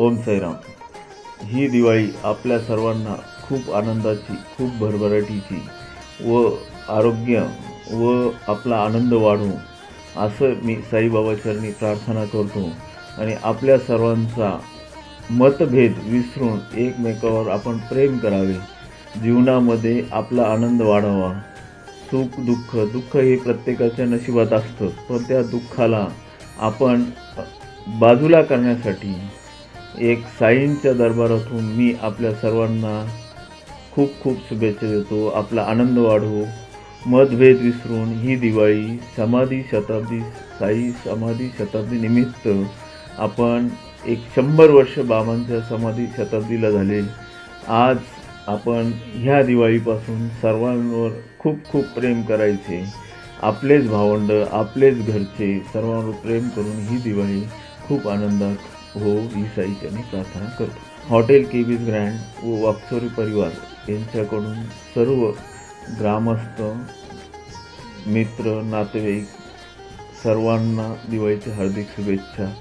ओम साईराम. ही दिवाळी आपल्या सर्वांना खूप आनंदाची खूप भरभराटीची व आरोग्य व आपला आनंद वाढू असं मी साईबाबाचरणी प्रार्थना करतो आणि आपल्या सर्वांचा मतभेद विसरून एकमेकावर आपण प्रेम करावे. जीवनामध्ये आपला आनंद वाढावा. सुख दुःख दुःख हे प्रत्येकाच्या नशिबात असतं पण त्या दुःखाला आपण बाजूला करण्यासाठी एक साईंच्या दरबारातून मी आपल्या सर्वांना खूप खूप शुभेच्छा देतो. आपला आनंद वाढवू मतभेद विसरून ही दिवाळी समाधी शताब्दी साई समाधी शताब्दी निमित्त आपण एक शंभर वर्ष बाबांच्या समाधी शताब्दीला झाले. आज आपण ह्या दिवाळीपासून सर्वांवर खूप खूप प्रेम करायचे. आपलेच भावंड आपलेच घरचे सर्वांवर प्रेम करून ही दिवाळी खूप आनंदात हो ही साहित्याने प्रार्थना करतो. हॉटेल केबीज ग्रँड व वाक्सोरी परिवार यांच्याकडून सर्व ग्रामस्थ मित्र नातेवाईक सर्वांना दिवाळीच्या हार्दिक शुभेच्छा.